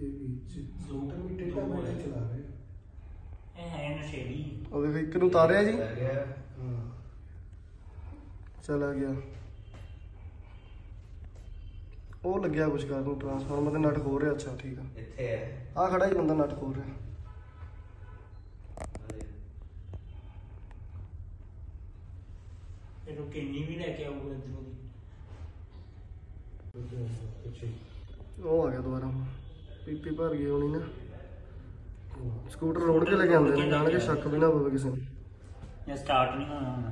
ਇਹ ਵੀ ਜ਼ੋਟਰ ਵੀ ਟੇਢਾ ਮੇਢਾ ਚਲਾ ਰਹੇ। ਆ। ਇਹ ਹੈ ਨਸ਼ੇੜੀ ਉਹ ਵੇਖ ਇੱਕ ਨੂੰ ਤਾਰਿਆ ਜੀ। ਚਲਾ ਗਿਆ। ਉਹ ਲੱਗਿਆ ਕੁਝ ਕਰਨ ਨੂੰ ਟਰਾਂਸਫਾਰਮਰ ਤੇ ਨਟ ਖੋਲ ਰਿਹਾ। ਅੱਛਾ ਠੀਕ ਆ। ਇੱਥੇ ਹੈ। ਆ ਖੜਾ ਹੀ ਬੰਦਾ ਨਟ ਖੋਲ ਰਿਹਾ। ਇਹਨੂੰ ਕਿੰਨੀ ਵੀ ਲੈ ਕੇ ਆਊਗਾ ਇਧਰੋਂ ਦੀ? ਉਹ ਆ ਗਿਆ ਦੁਬਾਰਾ। ਪੀਪੀ ਭਰ ਗਈ ਹੋਣੀ ਨਾ। ਸਕੂਟਰ ਰੋੜ ਕੇ ਲੈ ਕੇ ਆਉਂਦੇ ਨੇ ਜਾਣ ਕੇ ਸ਼ੱਕ ਵੀ ਨਾ ਪਵੇ ਕਿਸੇ ਨੂੰ। ਇਹ ਸਟਾਰਟ ਨਹੀਂ ਹੋਣਾ ਹੁਣ।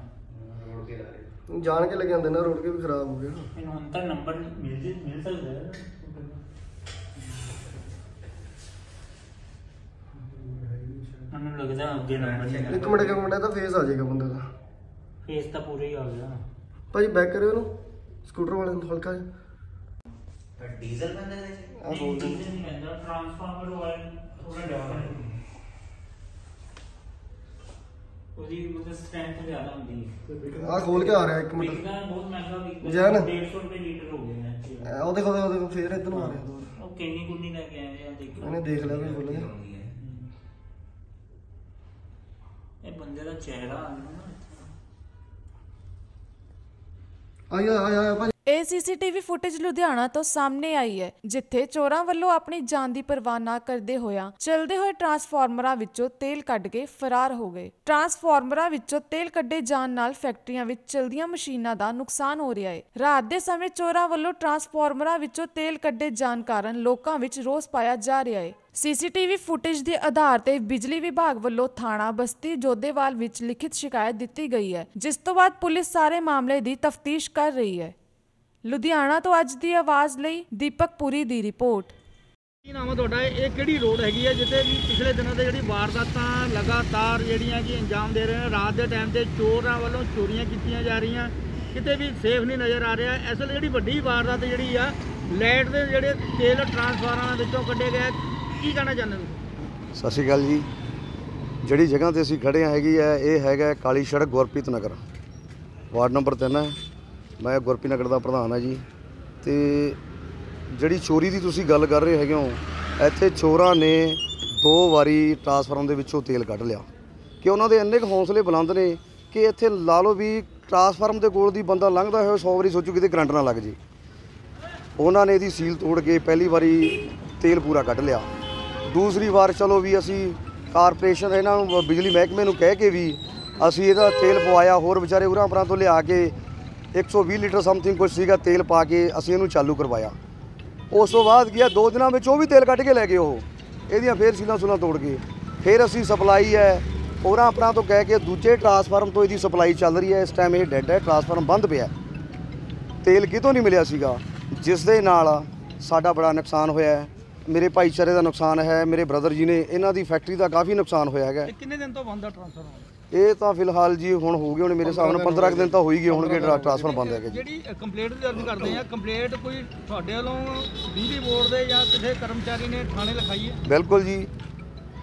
ਰੋਡ ਕੇ ਲਾ ਰਹੇ ਜਾਣ ਕੇ ਲੈ ਕੇ ਆਉਂਦੇ ਨਾ ਰੋੜ ਕੇ ਵੀ ਖਰਾਬ ਹੋ ਗਿਆ। ਇਹਨੂੰ ਹੁਣ ਤਾਂ ਨੰਬਰ ਮਿਲ ਜੇ ਮਿਲ ਸਕਦਾ ਹੈ। ਮੈਨੂੰ ਲੱਗਦਾ ਅੱਗੇ ਨੰਬਰ ਨਹੀਂ ਇੱਕ ਮਿੰਟ ਇੱਕ ਮਿੰਟ ਇਹਦਾ ਫੇਸ ਆ ਜਾਏਗਾ ਬੰਦੇ ਦਾ। ਫੇਸ ਤਾਂ ਪੂਰਾ ਹੀ ਆ ਗਿਆ। ਭਾਜੀ ਬੈਕ ਕਰਿਓ ਇਹਨੂੰ। ਸਕੂਟਰ ਵਾਲੇ ਨੂੰ ਹਲਕਾ ਜਿਹਾ। ਡੀਜ਼ਲ ਬੰਦੇ ਨੇ ਆ ਬੋਲ ਕਹਿੰਦਾ ਟ੍ਰਾਂਸਫਾਰਮਰ ਵਾਲਾ ਥੋੜਾ ਹੈ ਉਹਦੀ ਉਹਦੀ ਸਟਰੈਂਥ ਜ਼ਿਆਦਾ ਹੁੰਦੀ ਹੈ। ਆ ਖੋਲ ਕੇ ਆ ਰਿਹਾ ਇੱਕ ਮਿੰਟ। ਵਿਕਦਾ ਬਹੁਤ ਮਹਿੰਗਾ ਵਿਕਦਾ ਜੈਨ। 150 ਰੁਪਏ ਲੀਟਰ ਹੋ ਗਿਆ ਹੈ। ਉਹ ਦੇਖੋ ਦੇਖੋ ਦੇਖੋ ਫੇਰ ਇੱਧਰ ਨੂੰ ਆ ਰਿਹਾ। ਦੁਬਾਰਾ ਉਹ ਕਿੰਨੀ ਕੁੰਨੀ ਲੈ ਕੇ ਆਏ ਆ ਦੇਖੋ। ਇਹਨੇ ਦੇਖ ਲਿਆ ਵੀ ਖੁੱਲ ਗਿਆ ਇਹ ਬੰਦੇ ਦਾ ਚਿਹਰਾ ਆ ਗਿਆ ਨਾ। ਆਇਆ ਆਇਆ ਆਇਆ ਭਾਜੀ ਇਹ ਸੀਸੀਟੀਵੀ ਫੁਟੇਜ ਲੁਧਿਆਣਾ ਤੋਂ ਸਾਹਮਣੇ ਆਈ ਹੈ, ਜਿੱਥੇ ਚੋਰਾਂ ਵੱਲੋਂ ਆਪਣੀ ਜਾਨ ਦੀ ਪਰਵਾਹ ਨਾ ਕਰਦੇ ਹੋਇਆ ਚਲਦੇ ਹੋਏ ਟਰਾਂਸਫਾਰਮਰਾਂ ਵਿੱਚੋਂ ਤੇਲ ਕੱਢ ਕੇ ਫਰਾਰ ਹੋ ਗਏ। ਟਰਾਂਸਫਾਰਮਰਾਂ ਵਿੱਚੋਂ ਤੇਲ ਕੱਢੇ ਜਾਣ ਨਾਲ ਫੈਕਟਰੀਆਂ ਵਿੱਚ ਚਲਦੀਆਂ ਮਸ਼ੀਨਾਂ ਦਾ ਨੁਕਸਾਨ ਹੋ ਰਿਹਾ ਹੈ। ਰਾਤ ਦੇ ਸਮੇਂ ਚੋਰਾਂ ਵੱਲੋਂ ਟਰਾਂਸਫਾਰਮਰਾਂ ਵਿੱਚੋਂ ਤੇਲ ਕੱਢੇ ਜਾਣ ਕਾਰਨ ਲੋਕਾਂ ਵਿੱਚ ਰੋਸ ਪਾਇਆ ਜਾ ਰਿਹਾ ਹੈ। ਸੀਸੀਟੀਵੀ ਫੁਟੇਜ ਦੇ ਆਧਾਰ ਤੇ ਬਿਜਲੀ ਵਿਭਾਗ ਵੱਲੋਂ ਥਾਣਾ ਬਸਤੀ ਜੋਦੇਵਾਲ ਵਿੱਚ ਲਿਖਿਤ ਸ਼ਿਕਾਇਤ ਦਿੱਤੀ ਗਈ ਹੈ, ਜਿਸ ਤੋਂ ਬਾਅਦ ਪੁਲਿਸ ਸਾਰੇ ਮਾਮਲੇ ਦੀ ਤਫਤੀਸ਼ ਕਰ ਰਹੀ ਹੈ। ਲੁਧਿਆਣਾ ਤੋਂ ਅੱਜ ਦੀ ਆਵਾਜ਼ ਲਈ ਦੀਪਕ ਪੁਰੀ ਦੀ ਰਿਪੋਰਟ। ਕੀ ਨਾਮ ਹੈ ਤੁਹਾਡਾ? ਇਹ ਕਿਹੜੀ ਰੋਡ ਹੈਗੀ ਹੈ ਜਿੱਥੇ ਵੀ ਪਿਛਲੇ ਦਿਨਾਂ ਦੇ ਜਿਹੜੀ ਵਾਰਦਾਤਾਂ ਲਗਾਤਾਰ ਜਿਹੜੀਆਂ ਕਿ ਅੰਜਾਮ ਦੇ ਰਹੇ ਨੇ ਰਾਤ ਦੇ ਟਾਈਮ ਤੇ ਚੋਰਾਂ ਵੱਲੋਂ ਚੋਰੀਆਂ ਕੀਤੀਆਂ ਜਾ ਰਹੀਆਂ। ਕਿਤੇ ਵੀ ਸੇਫ ਨਹੀਂ ਨਜ਼ਰ ਆ ਰਿਹਾ। ਇਸ ਵੇਲੇ ਜਿਹੜੀ ਵੱਡੀ ਵਾਰਦਾਤ ਜਿਹੜੀ ਆ ਲਾਈਟ ਦੇ ਜਿਹੜੇ ਤੇਲ ਟਰਾਂਸਫਾਰਮਰਾਂ ਵਿੱਚੋਂ ਕੱਢੇ ਗਏ ਕੀ ਕਹਿਣਾ ਚਾਹੁੰਦੇ ਹੋ ਸਤਿ ਸ਼੍ਰੀ ਅਕਾਲ ਜੀ। ਜਿਹੜੀ ਜਗ੍ਹਾ ਤੇ ਅਸੀਂ ਖੜੇ ਹਾਂ ਹੈਗੀ ਹੈ ਇਹ ਹੈਗਾ ਕਾਲੀ ਸੜਕ ਗੁਰਪ੍ਰੀਤ ਨਗਰ। ਵਾਰਡ ਨੰਬਰ 3 ਹੈ। ਮੈਂ ਗੁਰਪ੍ਰੀਤ ਨਗਰ ਦਾ ਪ੍ਰਧਾਨ ਹਾਂ ਜੀ। ਤੇ ਜਿਹੜੀ ਚੋਰੀ ਦੀ ਤੁਸੀਂ ਗੱਲ ਕਰ ਰਹੇ ਹੈਗੇ ਹੋ, ਇੱਥੇ ਚੋਰਾਂ ਨੇ ਦੋ ਵਾਰੀ ਟਰਾਂਸਫਾਰਮ ਦੇ ਵਿੱਚੋਂ ਤੇਲ ਕੱਢ ਲਿਆ। ਕਿ ਉਹਨਾਂ ਦੇ ਇੰਨੇ ਕੁ ਹੌਸਲੇ ਬੁਲੰਦ ਨੇ ਕਿ ਇੱਥੇ ਲਾ ਲਓ ਵੀ ਟਰਾਂਸਫਾਰਮ ਦੇ ਕੋਲ ਦੀ ਬੰਦਾ ਲੰਘਦਾ ਹੋਇਆ 100 ਵਾਰੀ ਸੋਚੂ ਕਿਤੇ ਕਰੰਟ ਨਾ ਲੱਗ ਜੇ। ਉਹਨਾਂ ਨੇ ਇਹਦੀ ਸੀਲ ਤੋੜ ਕੇ ਪਹਿਲੀ ਵਾਰੀ ਤੇਲ ਪੂਰਾ ਕੱਢ ਲਿਆ। ਦੂਸਰੀ ਵਾਰ ਚਲੋ ਵੀ ਅਸੀਂ ਕਾਰਪੋਰੇਸ਼ਨ ਇਹਨਾਂ ਨੂੰ, ਬਿਜਲੀ ਮਹਿਕਮੇ ਨੂੰ ਕਹਿ ਕੇ ਵੀ ਅਸੀਂ ਇਹਦਾ ਤੇਲ ਪਵਾਇਆ, ਹੋਰ ਵਿਚਾਰੇ ਉਰਾਂ ਪਰਾਂ ਤੋਂ ਲਿਆ ਕੇ 120 ਲੀਟਰ ਸਮਥਿੰਗ ਕੁਝ ਸੀਗਾ, ਤੇਲ ਪਾ ਕੇ ਅਸੀਂ ਇਹਨੂੰ ਚਾਲੂ ਕਰਵਾਇਆ। ਉਸ ਤੋਂ ਬਾਅਦ ਗਿਆ ਦੋ ਦਿਨਾਂ ਵਿੱਚ ਉਹ ਵੀ ਤੇਲ ਕੱਢ ਕੇ ਲੈ ਗਏ ਉਹ। ਇਹਦੀਆਂ ਫੇਰ ਸੀਲਾਂ ਸੁਲਾਂ ਤੋੜ ਕੇ ਫਿਰ ਅਸੀਂ ਸਪਲਾਈ ਹੈ, ਹੋਰਾਂ ਪਰਾਂ ਤੋਂ ਕਹਿ ਕੇ ਦੂਜੇ ਟਰਾਂਸਫਾਰਮ ਤੋਂ ਇਹਦੀ ਸਪਲਾਈ ਚੱਲ ਰਹੀ ਹੈ। ਇਸ ਟਾਈਮ ਇਹ ਡੈੱਡ ਹੈ ਟਰਾਂਸਫਾਰਮ ਬੰਦ ਪਿਆ ਤੇਲ ਕਿਤੋਂ ਨਹੀਂ ਮਿਲਿਆ ਸੀਗਾ। ਜਿਸ ਦੇ ਨਾਲ ਸਾਡਾ ਬੜਾ ਨੁਕਸਾਨ ਹੋਇਆ ਹੈ। ਮੇਰੇ ਭਾਈਚਾਰੇ ਦਾ ਨੁਕਸਾਨ ਹੈ, ਮੇਰੇ ਬ੍ਰਦਰ ਜੀ ਨੇ ਇਹਨਾਂ ਦੀ ਫੈਕਟਰੀ ਦਾ ਕਾਫੀ ਨੁਕਸਾਨ ਹੋਇਆ ਹੈਗਾ। ਕਿੰਨੇ ਦਿਨ ਤੋਂ ਬੰਦ ਆ ਟਰਾਂਸਫਾਰਮ ਇਹ ਤਾਂ ਫਿਲਹਾਲ ਜੀ ਹੁਣ ਹੋ ਗਏ ਹੁਣ ਮੇਰੇ ਹਿਸਾਬ ਨਾਲ 15 ਕੁ ਦਿਨ ਤਾਂ ਹੋ ਹੀ ਗਏ ਹੋਣਗੇ ਟਰਾ- ਟਰਾਂਸਫਰ ਬੰਦ ਹੈਗੇ ਜੀ। ਜਿਹੜੀ ਕੰਪਲੇਂਟ ਦਰਜ ਕਰਦੇ ਆ ਕੰਪਲੇਂਟ ਕੋਈ ਤੁਹਾਡੇ ਵੱਲੋਂ ਬਿਜਲੀ ਬੋਰਡ ਦੇ ਜਾਂ ਕਿਸੇ ਕਰਮਚਾਰੀ ਨੇ ਥਾਣੇ ਲਿਖਾਈ ਹੈ? ਬਿਲਕੁਲ ਜੀ।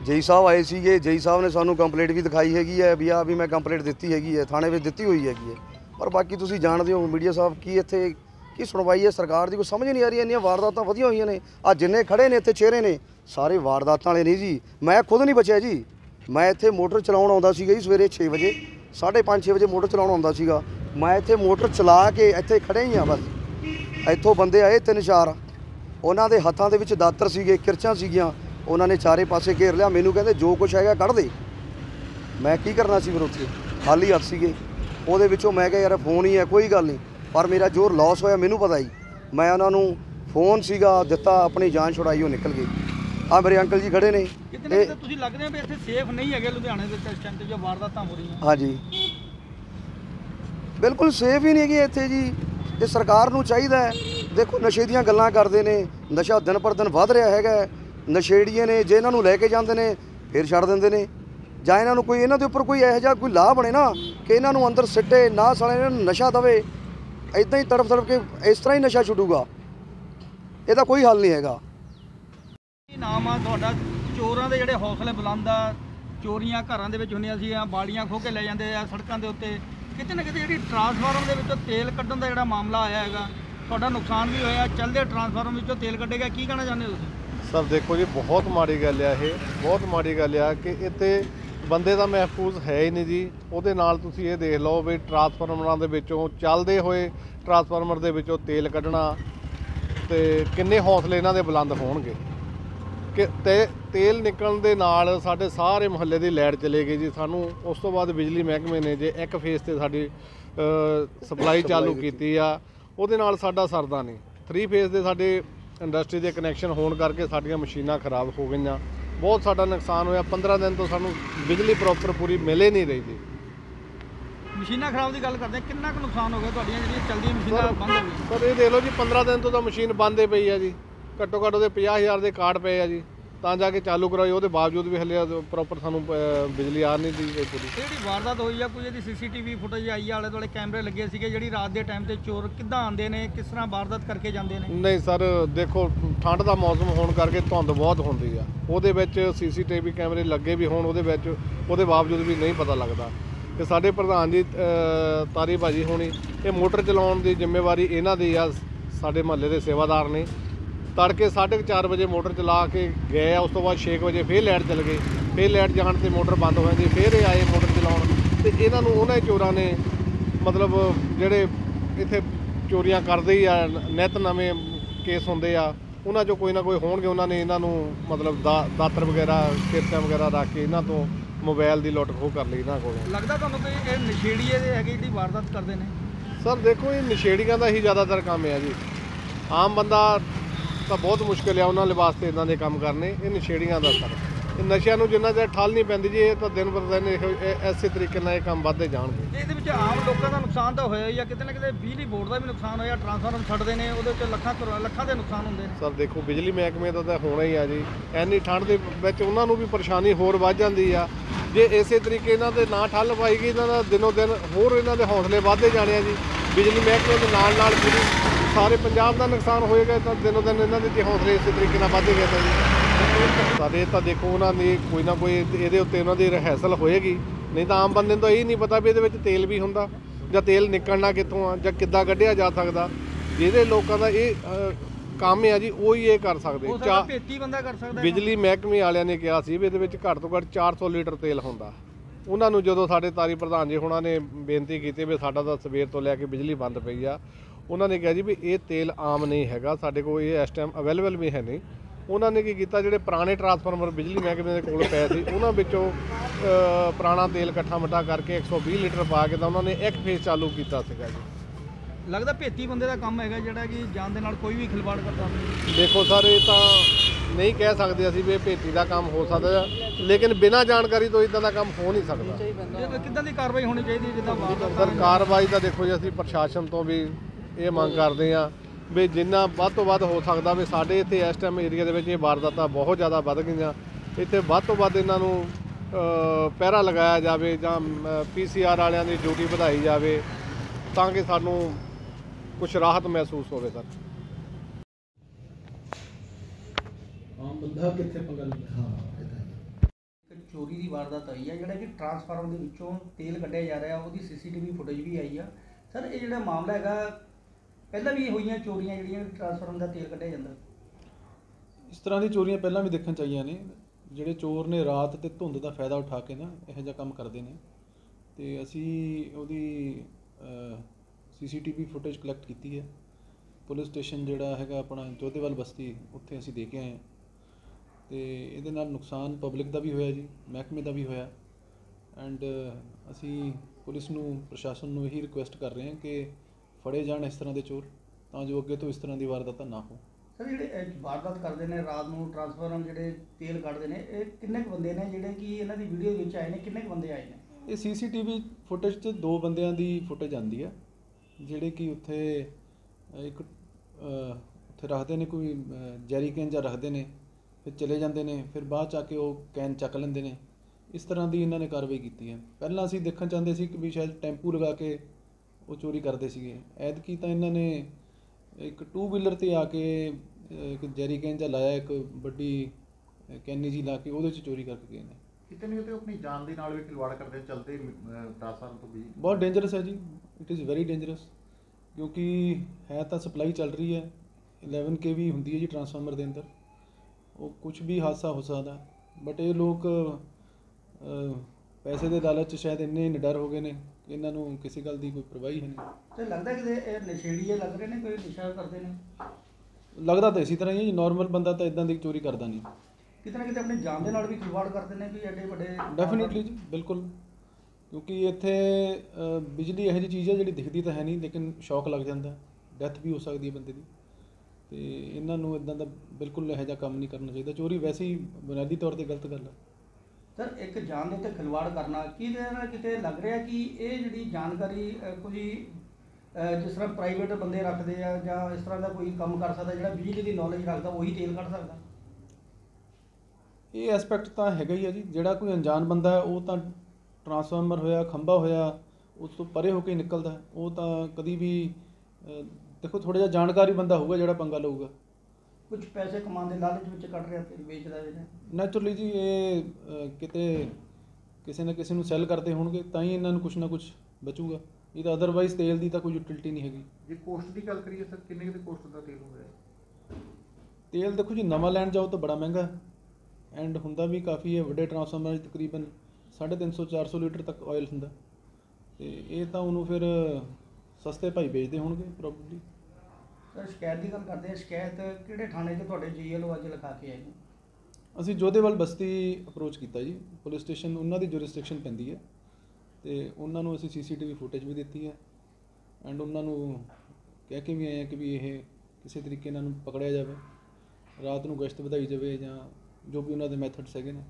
ਜੇਈ ਸਾਹਿਬ ਆਏ ਸੀਗੇ ਜੇਈ ਸਾਹਿਬ ਨੇ ਸਾਨੂੰ ਕੰਪਲੇਂਟ ਵੀ ਦਿਖਾਈ ਹੈਗੀ ਹੈ ਵੀ ਆ ਵੀ ਮੈਂ ਕੰਪਲੇਂਟ ਦਿੱਤੀ ਹੈਗੀ ਹੈ ਥਾਣੇ ਵਿੱਚ ਦਿੱਤੀ ਹੋਈ ਹੈਗੀ ਹੈ। ਪਰ ਬਾਕੀ ਤੁਸੀਂ ਜਾਣਦੇ ਹੋ ਮੀਡੀਆ ਸਾਹਿਬ ਕੀ ਇੱਥੇ ਕੀ ਸੁਣਵਾਈ ਹੈ ਸਰਕਾਰ ਦੀ ਕੋਈ ਸਮਝ ਨਹੀਂ ਆ ਰਹੀ ਇੰਨੀਆਂ ਵਾਰਦਾਤਾਂ ਵਧੀਆ ਹੋਈਆਂ ਨੇ। ਆ ਜਿੰਨੇ ਖੜੇ ਨੇ ਇੱਥੇ ਚਿਹਰੇ ਨੇ ਸਾਰੇ ਵਾਰਦਾਤਾਂ ਵਾਲੇ ਨਹੀਂ ਜੀ। ਮੈਂ ਖੁਦ ਨਹੀਂ ਬਚਿਆ ਜੀ। ਮੈਂ ਇੱਥੇ ਮੋਟਰ ਚਲਾਉਣ ਆਉਂਦਾ ਸੀਗਾ ਜੀ ਸਵੇਰੇ 6 ਵਜੇ 5:30 6 ਵਜੇ ਮੋਟਰ ਚਲਾਉਣ ਆਉਂਦਾ ਸੀਗਾ। ਮੈਂ ਇੱਥੇ ਮੋਟਰ ਚਲਾ ਕੇ ਇੱਥੇ ਖੜੇ ਹੀ ਆ ਬਸ। ਇੱਥੋਂ ਬੰਦੇ ਆਏ ਤਿੰਨ ਚਾਰ। ਉਹਨਾਂ ਦੇ ਹੱਥਾਂ ਦੇ ਵਿੱਚ ਦਾਤਰ ਸੀਗੇ, ਕਿਰਚਾਂ ਸੀਗੀਆਂ। ਉਹਨਾਂ ਨੇ ਚਾਰੇ ਪਾਸੇ ਘੇਰ ਲਿਆ। ਮੈਨੂੰ ਕਹਿੰਦੇ, ਜੋ ਕੁਛ ਹੈਗਾ ਕੱਢ ਦੇ। ਮੈਂ ਕੀ ਕਰਨਾ ਸੀ ਫਿਰ ਉੱਥੇ? ਖਾਲੀ ਹੱਥ ਸੀਗੇ। ਉਹਦੇ ਵਿੱਚੋਂ ਮੈਂ ਕਿਹਾ, ਯਾਰ, ਫੋਨ ਹੀ ਹੈ, ਕੋਈ ਗੱਲ ਨਹੀਂ। ਪਰ ਮੇਰਾ ਜ਼ੋਰ ਲਾਸ ਹੋਇਆ, ਮੈਨੂੰ ਪਤਾ ਹੀ ਮੈਂ ਉਹਨਾਂ ਨੂੰ ਫੋਨ ਸੀਗਾ, ਦਿੱਤਾ, ਆਪਣੀ ਜਾਨ ਛੁਡਾਈ, ਉਹ ਨਿਕਲ ਗਏ। ਆ ਮੇਰੇ ਅੰਕਲ ਜੀ ਖੜੇ ਨੇ। ਕਿਤੇ ਇਹ ਤੁਸੀਂ ਲੱਗਦੇ ਆ ਵੀ ਇੱਥੇ ਸੇਫ ਨਹੀਂ ਹੈਗੇ ਲੁਧਿਆਣੇ ਦੇ ਇਸ ਟਾਈਮ ਤੇ ਜੋ ਵਾਰਦਾਤਾਂ ਹੋ ਰਹੀਆਂ? ਹਾਂਜੀ। ਬਿਲਕੁਲ ਸੇਫ ਹੀ ਨਹੀਂ ਹੈਗੀ ਇੱਥੇ ਜੀ। ਇਹ ਸਰਕਾਰ ਨੂੰ ਚਾਹੀਦਾ ਹੈ। ਦੇਖੋ ਨਸ਼ੇ ਦੀਆਂ ਗੱਲਾਂ ਕਰਦੇ ਨੇ। ਨਸ਼ਾ ਦਿਨ ਪਰ ਦਿਨ ਵੱਧ ਰਿਹਾ ਹੈਗਾ ਹੈ। ਨਸ਼ੇੜੀਏ ਨੇ ਜੇ ਇਹਨਾਂ ਨੂੰ ਲੈ ਕੇ ਜਾਂਦੇ ਨੇ ਫਿਰ ਛੱਡ ਦਿੰਦੇ ਨੇ। ਜਾਂ ਇਹਨਾਂ ਨੂੰ ਕੋਈ ਇਹਨਾਂ ਦੇ ਉੱਪਰ ਕੋਈ ਇਹੋ ਜਿਹਾ ਕੋਈ ਲਾਹ ਬਣੇ ਨਾ ਕਿ ਇਹਨਾਂ ਨੂੰ ਅੰਦਰ ਸਿੱਟੇ ਨਾ ਸਾਲੇ ਇਹਨਾਂ ਨੂੰ ਨਸ਼ਾ ਦਵੇ। ਇਦਾਂ ਹੀ ਤੜਫ ਤੜਫ ਕੇ ਇਸ ਤਰ੍ਹਾਂ ਹੀ ਨਸ਼ਾ ਛੁੱਟੂਗਾ ਇਹਦਾ ਕੋਈ ਹੱਲ ਨਹੀਂ ਹੈਗਾ। ਕੀ ਨਾਮ ਆ? ਤੁਹਾਡਾ ਚੋਰਾਂ ਦੇ ਜਿਹੜੇ ਹੌਸਲੇ ਬੁਲੰਦ ਆ, ਚੋਰੀਆਂ ਘਰਾਂ ਦੇ ਵਿੱਚ ਹੁੰਦੀਆਂ ਸੀ ਆ ਬਾੜੀਆਂ ਖੋ ਕੇ ਲੈ ਜਾਂਦੇ ਆ ਸੜਕਾਂ ਦੇ ਉੱਤੇ। ਕਿਤੇ ਨਾ ਕਿਤੇ ਜਿਹੜੀ ਟਰਾਂਸਫਾਰਮਰ ਦੇ ਵਿੱਚੋਂ ਤੇਲ ਕੱਢਣ ਦਾ ਜਿਹੜਾ ਮਾਮਲਾ ਆਇਆ ਹੈਗਾ, ਤੁਹਾਡਾ ਨੁਕਸਾਨ ਵੀ ਹੋਇਆ, ਚੱਲਦੇ ਟਰਾਂਸਫਾਰਮਰ ਵਿੱਚੋਂ ਤੇਲ ਕੱਢੇਗਾ, ਕੀ ਕਹਿਣਾ ਚਾਹੁੰਦੇ ਹੋ ਤੁਸੀਂ? ਸਰ, ਦੇਖੋ ਜੀ, ਬਹੁਤ ਮਾੜੀ ਗੱਲ ਆ ਇਹ, ਬਹੁਤ ਮਾੜੀ ਗੱਲ ਆ ਕਿ ਇੱਥੇ ਬੰਦੇ ਦਾ ਮਹਿਫੂਜ਼ ਹੈ ਹੀ ਨਹੀਂ ਜੀ। ਉਹਦੇ ਨਾਲ ਤੁਸੀਂ ਇਹ ਦੇਖ ਲਓ ਵੀ ਟਰਾਂਸਫਾਰਮਰਾਂ ਦੇ ਵਿੱਚੋਂ ਚੱਲਦੇ ਹੋਏ ਟਰਾਂਸਫਾਰਮਰ ਦੇ ਵਿੱਚੋਂ ਤੇਲ ਕੱਢਣਾ ਤੇ ਕਿੰਨੇ ਹੌਸਲੇ ਇਹਨਾਂ ਦੇ ਬੁਲੰਦ ਹੋਣਗੇ। ਕਿ ਤੇ ਤੇਲ ਨਿਕਲਣ ਦੇ ਨਾਲ ਸਾਡੇ ਸਾਰੇ ਮੁਹੱਲੇ ਦੀ ਲਾਈਟ ਚਲੇ ਗਈ ਜੀ। ਸਾਨੂੰ ਉਸ ਤੋਂ ਬਾਅਦ ਬਿਜਲੀ ਮਹਿਕਮੇ ਨੇ ਜੇ ਇੱਕ ਫੇਸ ਤੇ ਸਾਡੀ ਸਪਲਾਈ ਚਾਲੂ ਕੀਤੀ ਆ ਉਹਦੇ ਨਾਲ ਸਾਡਾ ਸਰਦਾ ਨਹੀਂ। 3 ਫੇਸ ਦੇ ਸਾਡੇ ਇੰਡਸਟਰੀ ਦੇ ਕਨੈਕਸ਼ਨ ਹੋਣ ਕਰਕੇ ਸਾਡੀਆਂ ਮਸ਼ੀਨਾਂ ਖਰਾਬ ਹੋ ਗਈਆਂ। ਬਹੁਤ ਸਾਡਾ ਨੁਕਸਾਨ ਹੋਇਆ। 15 ਦਿਨ ਤੋਂ ਸਾਨੂੰ ਬਿਜਲੀ ਪ੍ਰੋਪਰ ਪੂਰੀ ਮਿਲੇ ਨਹੀਂ ਰਹੀ ਜੀ। ਮਸ਼ੀਨਾਂ ਖਰਾਬ ਦੀ ਗੱਲ ਕਰਦੇ ਕਿੰਨਾ ਕੁ ਨੁਕਸਾਨ ਹੋ ਗਿਆ ਤੁਹਾਡੀਆਂ ਜਿਹੜੀਆਂ ਚੱਲਦੀਆਂ ਮਸ਼ੀਨਾਂ ਸਰ- ਬੰਦ ਹੋ ਗਈਆਂ? ਸਰ ਇਹ ਦੇਖ ਲਓ ਜੀ 15 ਦਿਨ ਤੋਂ ਤਾਂ ਮਸ਼ੀਨ ਬੰਦ ਹੀ ਪਈ ਆ ਜੀ। ਘੱਟੋ ਘੱਟ ਉਹਦੇ 50000 ਦੇ ਕਾਰਡ ਪਏ ਆ ਜੀ। ਤਾਂ ਜਾ ਕੇ ਚਾਲੂ ਕਰਾਈ ਉਹਦੇ ਬਾਵਜੂਦ ਵੀ ਹਲੇ ਪ੍ਰੋਪਰ ਸਾਨੂੰ ਬਿਜਲੀ ਆ ਨਹੀਂ ਦੀ ਇਹ ਪੂਰੀ। ਜਿਹੜੀ ਵਾਰਦਾਤ ਹੋਈ ਆ ਕੋਈ ਇਹਦੀ ਸੀਸੀਟੀਵੀ ਫੁਟੇਜ ਆਈ ਆ ਆਲੇ ਦੁਆਲੇ ਕੈਮਰੇ ਲੱਗੇ ਸੀਗੇ ਜਿਹੜੀ ਰਾਤ ਦੇ ਟਾਈਮ ਤੇ ਚੋਰ ਕਿੱਦਾਂ ਆਉਂਦੇ ਨੇ ਕਿਸ ਤਰ੍ਹਾਂ ਵਾਰਦਾਤ ਕਰਕੇ ਜਾਂਦੇ ਨੇ? ਨਹੀਂ ਸਰ ਦੇਖੋ ਠੰਡ ਦਾ ਮੌਸਮ ਹੋਣ ਕਰਕੇ ਧੁੰਦ ਬਹੁਤ ਹੁੰਦੀ ਆ। ਉਹਦੇ ਵਿੱਚ ਸੀਸੀਟੀਵੀ ਕੈਮਰੇ ਲੱਗੇ ਵੀ ਹੋਣ ਉਹਦੇ ਵਿੱਚ ਉਹਦੇ ਬਾਵਜੂਦ ਵੀ ਨਹੀਂ ਪਤਾ ਲੱਗਦਾ। ਤੇ ਸਾਡੇ ਪ੍ਰਧਾਨ ਜੀ ਅਹ, ਤਾਰੀ ਭਾਜੀ ਹੋਣੀ ਇਹ ਮੋਟਰ ਚਲਾਉਣ ਦੀ ਜ਼ਿੰਮੇਵਾਰੀ ਇਹਨਾਂ ਦੀ ਆ ਸਾਡੇ ਮਹੱਲੇ ਦੇ ਸੇਵਾਦਾਰ ਨੇ। ਤੜਕੇ 4:30 ਵਜੇ ਮੋਟਰ ਚਲਾ ਕੇ ਗਏ ਆ ਉਸ ਤੋਂ ਬਾਅਦ 6 ਵਜੇ ਫੇਰ ਲਾਈਟ ਚਲ ਗਈ ਫੇਰ ਲਾਈਟ ਜਾਣ ਤੇ ਮੋਟਰ ਬੰਦ ਹੋ ਜਾਂਦੀ ਫੇਰ ਇਹ ਆਏ ਮੋਟਰ ਚਲਾਉਣ। ਤੇ ਇਹਨਾਂ ਨੂੰ ਉਹਨਾਂ ਹੀ ਚੋਰਾਂ ਨੇ ਮਤਲਬ ਜਿਹੜੇ ਇੱਥੇ ਚੋਰੀਆਂ ਕਰਦੇ ਹੀ ਆ ਨਿਤ ਨਵੇਂ ਕੇਸ ਹੁੰਦੇ ਆ ਉਹਨਾਂ 'ਚੋਂ ਕੋਈ ਨਾ ਕੋਈ ਹੋਣਗੇ ਉਹਨਾਂ ਨੇ ਇਹਨਾਂ ਨੂੰ ਮਤਲਬ ਦਾਤਰ ਵਗੈਰਾ ਕਿਰਚਾਂ ਵਗੈਰਾ ਰੱਖ ਕੇ ਇਹਨਾਂ ਤੋਂ ਮੋਬਾਈਲ ਦੀ ਲੁੱਟ ਖੋਹ ਕਰ ਲਈ ਇਹਨਾਂ ਕੋਲੋਂ। ਲੱਗਦਾ ਤੁਹਾਨੂੰ ਕਿ ਇਹ ਨਸ਼ੇੜੀਏ ਦੇ ਹੈਗੇ ਜਿਹੜੀ ਵਾਰਦਾਤ ਕਰਦੇ ਨੇ? ਸਰ ਦੇਖੋ ਇਹ ਨਸ਼ੇੜੀਆਂ ਦਾ ਹੀ ਜ਼ਿਆਦਾਤਰ ਕੰਮ ਹੈ ਜੀ। ਆਮ ਬੰਦਾ ਤਾਂ ਬਹੁਤ ਮੁਸ਼ਕਿਲ ਆ ਉਹਨਾਂ ਦੇ ਵਾਸਤੇ ਇਦਾਂ ਦੇ ਕੰਮ ਕਰਨੇ ਇਹ ਨਸ਼ੇੜੀਆਂ ਦਾ ਸਰ। ਇਹ ਨਸ਼ਿਆਂ ਨੂੰ ਜਿੰਨਾ ਚਿਰ ਠੱਲ ਨਹੀਂ ਪੈਂਦੀ ਜੀ ਇਹ ਤਾਂ ਦਿਨ ਪਰ ਦਿਨ ਇਹੋ- ਐਸੇ ਤਰੀਕੇ ਨਾਲ ਇਹ ਕੰਮ ਵੱਧਦੇ ਜਾਣਗੇ। ਤੇ ਇਹਦੇ ਵਿੱਚ ਆਮ ਲੋਕਾਂ ਦਾ ਨੁਕਸਾਨ ਤਾਂ ਹੋਇਆ ਹੀ ਆ ਕਿਤੇ ਨਾ ਕਿਤੇ ਬਿਜਲੀ ਬੋਰਡ ਦਾ ਵੀ ਨੁਕਸਾਨ ਹੋਇਆ ਟਰਾਂਸਫਾਰਮਰ ਛੱਡਦੇ ਨੇ ਉਹਦੇ ਵਿੱਚ ਲੱਖਾਂ ਕਰੋੜਾਂ ਲੱਖਾਂ ਦੇ ਨੁਕਸਾਨ ਹੁੰਦੇ ਨੇ। ਸਰ ਦੇਖੋ ਬਿਜਲੀ ਮਹਿਕਮੇ ਦਾ ਤਾਂ ਹੋਣਾ ਹੀ ਆ ਜੀ। ਐਨੀ ਠੰਡ ਦੇ ਵਿੱਚ ਉਹਨਾਂ ਨੂੰ ਵੀ ਪਰੇਸ਼ਾਨੀ ਹੋਰ ਵੱਧ ਜਾਂਦੀ ਆ। ਜੇ ਇਸੇ ਤਰੀਕੇ ਇਹਨਾਂ ਦੇ ਨਾ ਠੱਲ ਪਾਈ ਗਈ ਇਹਨਾਂ ਦਾ ਦਿਨੋ ਦਿਨ ਹੋਰ ਇਹਨਾਂ ਦੇ ਹੌਸਲੇ ਵੱਧਦੇ ਜਾਣੇ ਆ ਜੀ। ਬਿਜਲੀ ਮਹਿਕਮੇ ਦੇ ਨਾਲ ਨਾਲ ਪੂਰੀ ਸਾਰੇ ਪੰਜਾਬ ਦਾ ਨੁਕਸਾਨ ਹੋਏਗਾ ਤਾਂ ਦਿਨੋ ਦਿਨ ਇਹਨਾਂ ਦੇ ਹੌਸਲੇ ਇਸੇ ਤਰੀਕੇ ਨਾਲ ਵੱਧਦੇ ਗਏ ਤਾਂ ਜੀ। ਸਾਡੇ ਤਾਂ ਦੇਖੋ ਉਹਨਾਂ ਦੀ ਕੋਈ ਨਾ ਕੋਈ ਇਹਦੇ ਉੱਤੇ ਉਹਨਾਂ ਦੀ ਰਹਿਸਲ ਹੋਏਗੀ। ਨਹੀਂ ਤਾਂ ਆਮ ਬੰਦੇ ਨੂੰ ਤਾਂ ਇਹ ਨਹੀਂ ਪਤਾ ਵੀ ਇਹਦੇ ਵਿੱਚ ਤੇਲ ਵੀ ਹੁੰਦਾ ਜਾਂ ਤੇਲ ਨਿਕਲਣਾ ਕਿੱਥੋਂ ਆ ਜਾਂ ਕਿੱਦਾਂ ਕੱਢਿਆ ਜਾ ਸਕਦਾ। ਜਿਹਦੇ ਲੋਕਾਂ ਦਾ ਇਹ ਕੰਮ ਆ ਜੀ ਉਹ ਹੀ ਇਹ ਕਰ ਸਕਦੇ। ਚਾ- ਭੇਤੀ ਬੰਦਾ ਕਰ ਸਕਦਾ ਬਿਜਲੀ ਮਹਿਕਮੇ ਵਾਲਿਆਂ ਨੇ ਕਿਹਾ ਸੀ ਵੀ ਇਹਦੇ ਵਿੱਚ ਘੱਟ ਤੋਂ ਘੱਟ 400 ਲੀਟਰ ਤੇਲ ਹੁੰਦਾ। ਉਹਨਾਂ ਨੂੰ ਜਦੋਂ ਸਾਡੇ ਤਾਰੀ ਪ੍ਰਧਾਨ ਜੀ ਹੁਣਾਂ ਨੇ ਬੇਨਤੀ ਕੀਤੀ ਵੀ ਸਾਡਾ ਤਾਂ ਸਵੇਰ ਤੋਂ ਲੈ ਕੇ ਬਿਜਲੀ ਬੰਦ ਪਈ ਆ। ਉਹਨਾਂ ਨੇ ਕਿਹਾ ਜੀ ਵੀ ਇਹ ਤੇਲ ਆਮ ਨਹੀਂ ਹੈਗਾ ਸਾਡੇ ਕੋਲ ਇਹ ਇਸ ਟਾਈਮ ਅਵੇਲੇਬਲ ਵੀ ਹੈ ਨਹੀਂ। ਉਹਨਾਂ ਨੇ ਕੀ ਕੀਤਾ ਜਿਹੜੇ ਪੁਰਾਣੇ ਟਰਾਂਸਫਾਰਮਰ ਬਿਜਲੀ ਮਹਿਕਮੇ ਦੇ ਕੋਲ ਪਏ ਸੀ ਉਹਨਾਂ ਵਿੱਚੋਂ ਪੁਰਾਣਾ ਤੇਲ ਇਕੱਠਾ ਮੱਠਾ ਕਰਕੇ 120 ਲੀਟਰ ਪਾ ਕੇ ਤਾਂ ਉਹਨਾਂ ਨੇ ਇੱਕ ਫੇਸ ਚਾਲੂ ਕੀਤਾ ਸੀਗਾ ਜੀ। ਲੱਗਦਾ ਭੇਤੀ ਬੰਦੇ ਦਾ ਕੰਮ ਹੈਗਾ ਜਿਹੜਾ ਕਿ ਜਾਨ ਦੇ ਨਾਲ ਕੋਈ ਵੀ ਖਿਲਵਾੜ ਕਰਦਾ ਦੇਖੋ ਸਰ ਇਹ ਤਾਂ ਨਹੀਂ ਕਹਿ ਸਕਦੇ ਅਸੀਂ ਵੀ ਇਹ ਭੇਤੀ ਦਾ ਕੰਮ ਹੋ ਸਕਦਾ ਹੈ, ਲੇਕਿਨ ਬਿਨਾਂ ਜਾਣਕਾਰੀ ਤੋਂ ਇਦਾਂ ਦਾ ਕੰਮ ਹੋ ਨਹੀਂ ਸਕਦਾ। ਕਿੱਦਾਂ ਦੀ ਕਾਰਵਾਈ ਹੋਣੀ ਚਾਹੀਦੀ ਜਿੱਦਾਂ ਸਰ ਕਾਰਵਾਈ ਤਾਂ ਦੇਖੋ ਜੀ ਅਸੀਂ ਪ੍ਰਸ਼ਾਸਨ ਤੋਂ ਵੀ ਇਹ ਮੰਗ ਕਰਦੇ ਹਾਂ ਵੀ ਜਿੰਨਾ ਵੱਧ ਤੋਂ ਵੱਧ ਹੋ ਸਕਦਾ ਵੀ ਸਾਡੇ ਇੱਥੇ ਇਸ ਟਾਈਮ ਏਰੀਆ ਦੇ ਵਿੱਚ ਇਹ ਵਾਰਦਾਤਾਂ ਬਹੁਤ ਜ਼ਿਆਦਾ ਵੱਧ ਗਈਆਂ। ਇੱਥੇ ਵੱਧ ਤੋਂ ਵੱਧ ਇਹਨਾਂ ਨੂੰ ਪਹਿਰਾ ਲਗਾਇਆ ਜਾਵੇ ਜਾਂ ਪੀਸੀਆਰ ਵਾਲਿਆਂ ਦੀ ਡਿਊਟੀ ਵਧਾਈ ਜਾਵੇ ਤਾਂ ਕਿ ਸਾਨੂੰ ਕੁਝ ਰਾਹਤ ਮਹਿਸੂਸ ਹੋਵੇ ਸਰ। ਆਮ ਬੰਦਾ ਕਿੱਥੇ ਪੰਗਾ ਲੈਂਦਾ ਹਾਂ ਇਹ ਤਾਂ ਹੈ। ਇੱਕ ਚੋਰੀ ਦੀ ਵਾਰਦਾਤ ਆਈ ਹੈ ਜਿਹੜਾ ਕਿ ਟਰਾਂਸਫਾਰਮਰ ਦੇ ਵਿੱਚੋਂ ਤੇਲ ਕੱਢਿਆ ਜਾ ਰਿਹਾ ਉਹਦੀ ਸੀਸੀਟੀਵੀ ਫੁਟੇਜ ਵੀ ਆਈ ਆ। ਸਰ ਇਹ ਜਿਹੜਾ ਮਾਮਲਾ ਹੈਗਾ ਪਹਿਲਾਂ ਵੀ ਹੋਈਆਂ ਚੋਰੀਆਂ ਜਿਹੜੀਆਂ ਟਰਾਂਸਫਾਰਮਰ ਦਾ ਤੇਲ ਕੱਢਿਆ ਜਾਂਦਾ। ਇਸ ਤਰ੍ਹਾਂ ਦੀ ਚੋਰੀਆਂ ਪਹਿਲਾਂ ਵੀ ਦੇਖਣ ਚਾਹੀਆਂ ਨੇ। ਜਿਹੜੇ ਚੋਰ ਨੇ ਰਾਤ ਤੇ ਧੁੰਦ ਦਾ ਫਾਇਦਾ ਉਠਾ ਕੇ ਨਾ, ਇਹੋ ਜਿਹਾ ਕੰਮ ਕਰਦੇ ਨੇ। ਤੇ ਅਸੀਂ ਉਹਦੀ ਸੀਸੀਟੀਵੀ ਫੁਟੇਜ ਕਲੈਕਟ ਕੀਤੀ ਹੈ। ਪੁਲਿਸ ਸਟੇਸ਼ਨ ਜਿਹੜਾ ਹੈਗਾ ਆਪਣਾ ਜੋਧੇਵਾਲ ਬਸਤੀ, ਉੱਥੇ ਅਸੀਂ ਦੇ ਕੇ ਆਏ ਹਾਂ। ਤੇ ਇਹਦੇ ਨਾਲ ਨੁਕਸਾਨ ਪਬਲਿਕ ਦਾ ਵੀ ਹੋਇਆ ਜੀ, ਮਹਿਕਮੇ ਦਾ ਵੀ ਹੋਇਆ। ਐਂਡ ਅਸੀਂ ਪੁਲਿਸ ਨੂੰ, ਪ੍ਰਸ਼ਾਸਨ ਨੂੰ ਇਹੀ ਰਿਕੁਐਸਟ ਕਰ ਰਹੇ ਹਾਂ ਕਿ ਫੜੇ ਜਾਣ ਇਸ ਤਰ੍ਹਾਂ ਦੇ ਚੋਰ ਤਾਂ ਜੋ ਅੱਗੇ ਤੋਂ ਇਸ ਤਰ੍ਹਾਂ ਦੀ ਵਾਰਦਾਤਾਂ ਨਾ ਹੋ ਸਰ ਜਿਹੜੇ ਇਹ ਵਾਰਦਾਤ ਕਰਦੇ ਨੇ ਰਾਤ ਨੂੰ ਟਰਾਂਸਫਾਰਮਰ ਜਿਹੜੇ ਤੇਲ ਕੱਢਦੇ ਨੇ ਇਹ ਕਿੰਨੇ ਕੁ ਬੰਦੇ ਨੇ ਜਿਹੜੇ ਕਿ ਇਹਨਾਂ ਦੀ ਵੀਡੀਓ ਵਿੱਚ ਆਏ ਨੇ? ਕਿੰਨੇ ਕੁ ਬੰਦੇ ਆਏ ਨੇ? ਇਹ ਸੀਸੀਟੀਵੀ ਫੁਟੇਜ 'ਚ ਦੋ ਬੰਦਿਆਂ ਦੀ ਫੁਟੇਜ ਆਂਦੀ ਹੈ ਜਿਹੜੇ ਕਿ ਉੱਥੇ ਇੱਕ ਉੱਥੇ ਰੱਖਦੇ ਨੇ ਕੋਈ ਜੈਰੀ ਕੈਨ ਜਾਂ ਰੱਖਦੇ ਨੇ ਫਿਰ ਚਲੇ ਜਾਂਦੇ ਨੇ ਫਿਰ ਬਾਅਦ ਚ ਆ ਕੇ ਉਹ ਕੈਨ ਚੱਕ ਲੈਂਦੇ ਨੇ। ਇਸ ਤਰ੍ਹਾਂ ਦੀ ਇਹਨਾਂ ਨੇ ਕਾਰਵਾਈ ਕੀਤੀ ਹੈ ਪਹਿਲਾਂ ਅਸੀਂ ਦੇਖਣ ਚਾਹੁੰਦੇ ਸੀ ਕਿ ਵੀ ਸ਼ਾਇਦ ਟੈਂਪੂ ਲਗਾ ਕੇ ਉਹ ਚੋਰੀ ਕਰਦੇ ਸੀਗੇ। ਐਤਕੀ ਤਾਂ ਇਹਨਾਂ ਨੇ ਇੱਕ ਟੂ ਵੀਲਰ ਤੇ ਆ ਕੇ ਇੱਕ ਜੈਰੀ ਕੈਨ ਜਾਂ ਲਾਇਆ ਇੱਕ ਵੱਡੀ ਕੈਨੀ ਜੀ ਲਾ ਕੇ ਉਹਦੇ 'ਚ ਚੋਰੀ ਕਰਕੇ ਗਏ ਨੇ। ਕਿਤੇ ਨਹੀਂ ਤੇ ਆਪਣੀ ਜਾਨ ਦੇ ਨਾਲ ਵੀ ਖਿਲਵਾੜ ਕਰਦੇ ਚਲਦੇ 10 ਸਾਲ ਤੋਂ ਵੀ। ਬਹੁਤ ਡੇਂਜਰਸ ਹੈ ਜੀ। ਇਟ ਇਜ਼ ਵੈਰੀ ਡੇਂਜਰਸ ਕਿਉਂਕਿ ਹੈ ਤਾਂ ਸਪਲਾਈ ਚੱਲ ਰਹੀ ਹੈ। 11 ਕੇਵੀ ਹੁੰਦੀ ਹੈ ਜੀ ਟਰਾਂਸਫਾਰਮਰ ਦੇ ਅੰਦਰ। ਉਹ ਕੁਝ ਵੀ ਹਾਦਸਾ ਹੋ ਸਕਦਾ। ਬਟ ਇਹ ਲੋਕ ਪੈਸੇ ਦੇ ਲਾਲਚ 'ਚ ਸ਼ਾਇਦ ਇੰਨੇ ਨਿਡਰ ਹੋ ਗਏ ਨੇ। ਇਹਨਾਂ ਨੂੰ ਕਿਸੇ ਗੱਲ ਦੀ ਕੋਈ ਪਰਵਾਹ ਹੀ ਨਹੀਂ। ਤੇ ਲੱਗਦਾ ਕਿ ਇਹ ਨਸ਼ੇੜੀਏ ਲੱਗ ਰਹੇ ਨੇ ਕੋਈ ਨਸ਼ਾ ਕਰਦੇ ਨੇ? ਲੱਗਦਾ ਤਾਂ ਇਸੇ ਤਰ੍ਹਾਂ ਹੀ ਹੈ ਜੀ ਨਾਰਮਲ ਬੰਦਾ ਤਾਂ ਇਦਾਂ ਦੀ ਚੋਰੀ ਕਰਦਾ ਨਹੀਂ। ਕਿਤੇ ਨਾ ਕਿਤੇ ਆਪਣੀ ਜਾਨ ਦੇ ਨਾਲ ਵੀ ਖਿਲਵਾੜ ਕਰਦੇ ਨੇ ਵੀ ਐਡੇ ਵੱਡੇ ਡੈਫੀਨਿਟਲੀ ਜੀ ਬਿਲਕੁਲ। ਕਿਉਂਕਿ ਇੱਥੇ ਬਿਜਲੀ ਇਹੋ ਜਿਹੀ ਚੀਜ਼ ਹੈ ਜਿਹੜੀ ਦਿਖਦੀ ਤਾਂ ਹੈ ਨਹੀਂ ਲੇਕਿਨ ਸ਼ੌਕ ਲੱਗ ਜਾਂਦਾ। ਡੈਥ ਵੀ ਹੋ ਸਕਦੀ ਹੈ ਬੰਦੇ ਦੀ। ਤੇ ਇਹਨਾਂ ਨੂੰ ਇਦਾਂ ਦਾ ਬਿਲਕੁਲ ਇਹੋ ਜਿਹਾ ਕੰਮ ਨਹੀਂ ਕਰਨਾ ਚਾਹੀਦਾ। ਚੋਰੀ ਵੈਸੇ ਹੀ ਬੁਨਿਆਦੀ ਤੌਰ ਤੇ ਗਲਤ ਗੱਲ ਹੈ। ਸਰ, ਇੱਕ ਜਾਨ ਦੇ ਉੱਤੇ ਖਿਲਵਾੜ ਕਰਨਾ ਕਿਤੇ ਨਾ ਕਿਤੇ ਲੱਗ ਰਿਹਾ ਕਿ ਇਹ ਜਿਹੜੀ ਜਾਣਕਾਰੀ ਕੋਈ ਜਿਸ ਤਰ੍ਹਾਂ ਪ੍ਰਾਈਵੇਟ ਬੰਦੇ ਰੱਖਦੇ ਆ ਜਾਂ ਇਸ ਤਰ੍ਹਾਂ ਦਾ ਕੋਈ ਕੰਮ ਕਰ ਸਕਦਾ ਜਿਹੜਾ ਬਿਜਲੀ ਦੀ ਨੌਲੇਜ ਰੱਖਦਾ, ਉਹੀ ਤੇਲ ਕੱਢ ਸਕਦਾ? ਇਹ ਐਸਪੈਕਟ ਤਾਂ ਹੈਗਾ ਹੀ ਹੈ ਜੀ। ਜਿਹੜਾ ਕੋਈ ਅਣਜਾਣ ਬੰਦਾ ਹੈ, ਉਹ ਤਾਂ ਟਰਾਂਸਫਾਰਮਰ ਹੋਇਆ, ਖੰਭਾ ਹੋਇਆ, ਉਸ ਤੋਂ ਪਰੇ ਹੋ ਕੇ ਨਿਕਲਦਾ ਉਹ ਤਾਂ ਕਦੀ ਵੀ ਦੇਖੋ ਥੋੜਾ ਜਿਹਾ ਜਾਣਕਾਰੀ ਬੰਦਾ ਹੋਊਗਾ ਜਿਹੜਾ ਪੰਗਾ ਲਊਗਾ। ਕੁਝ ਪੈਸੇ ਕਮਾਉਣ ਦੇ ਲਾਲਚ ਵਿੱਚ ਕੱਢ ਰਿਹਾ ਤੇਲ ਵੇਚਦਾ ਜਿਹੜਾ ਨੈਚੁਰਲੀ ਜੀ ਇਹ ਕਿਤੇ ਕਿਸੇ ਨਾ ਕਿਸੇ ਨੂੰ ਸੈੱਲ ਕਰਦੇ ਹੋਣਗੇ ਤਾਂ ਹੀ ਇਹਨਾਂ ਨੂੰ ਕੁਝ ਨਾ ਕੁਝ ਬਚੂਗਾ। ਇਹ ਤਾਂ ਅਦਰਵਾਈਜ਼ ਤੇਲ ਦੀ ਤਾਂ ਕੋਈ ਯੂਟਿਲਿਟੀ ਨਹੀਂ ਹੈਗੀ। ਜੇ ਕੋਸਟ ਦੀ ਗੱਲ ਕਰੀਏ ਸਰ ਕਿੰਨੇ ਕੁ ਕੋਸਟ ਦਾ ਤੇਲ ਹੋ? ਰਿਹਾ ਤੇਲ ਦੇਖੋ ਜੀ ਨਵਾਂ ਲੈਣ ਜਾਓ ਤਾਂ ਬੜਾ ਮਹਿੰਗਾ ਐਂਡ ਹੁੰਦਾ ਵੀ ਕਾਫੀ ਹੈ ਵੱਡੇ ਟਰਾਂਸਫਾਰਮਰ 'ਚ ਤਕਰੀਬਨ 350 400 ਲੀਟਰ ਤੱਕ ਆਇਲ ਹੁੰਦਾ। ਤੇ ਇਹ ਤਾਂ ਉਹਨੂੰ ਫਿਰ ਸਸਤੇ ਭਾਈ ਵੇਚਦੇ ਹੋਣਗੇ ਪ੍ਰੋਬਬਲੀ ਸਰ ਸ਼ਿਕਾਇਤ ਦੀ ਗੱਲ ਕਰਦੇ ਆ ਸ਼ਿਕਾਇਤ ਕਿਹੜੇ ਥਾਣੇ 'ਚ ਤੁਹਾਡੇ ਜੀਐਲਓ ਅੱਜ ਲਿਖਾ ਕੇ ਆਏ ਨੇ? ਅਸੀਂ ਜੋਧੇਵਾਲ ਬਸਤੀ ਅਪਰੋਚ ਕੀਤਾ ਜੀ। ਪੁਲਿਸ ਸਟੇਸ਼ਨ ਉਹਨਾਂ ਦੀ ਜੁਰਿਸਡਿਕਸ਼ਨ ਪੈਂਦੀ ਹੈ ਤੇ ਉਹਨਾਂ ਨੂੰ ਅਸੀਂ ਸੀਸੀਟੀਵੀ ਫੁਟੇਜ ਵੀ ਦਿੱਤੀ ਹੈ ਐਂਡ ਉਹਨਾਂ ਨੂੰ ਕਹਿ ਕੇ ਵੀ ਆਏ ਹਾਂ ਕਿ ਵੀ ਇਹ ਕਿਸੇ ਤਰੀਕੇ ਨਾਲ ਨੂੰ ਪਕੜਿਆ ਜਾਵੇ ਰਾਤ ਨੂੰ ਗਸ਼ਤ ਵਧਾਈ ਜਾਵੇ ਜਾਂ ਜੋ ਵੀ ਉਹਨਾਂ ਦੇ ਮੈਥਡਸ ਹੈਗੇ ਨੇ।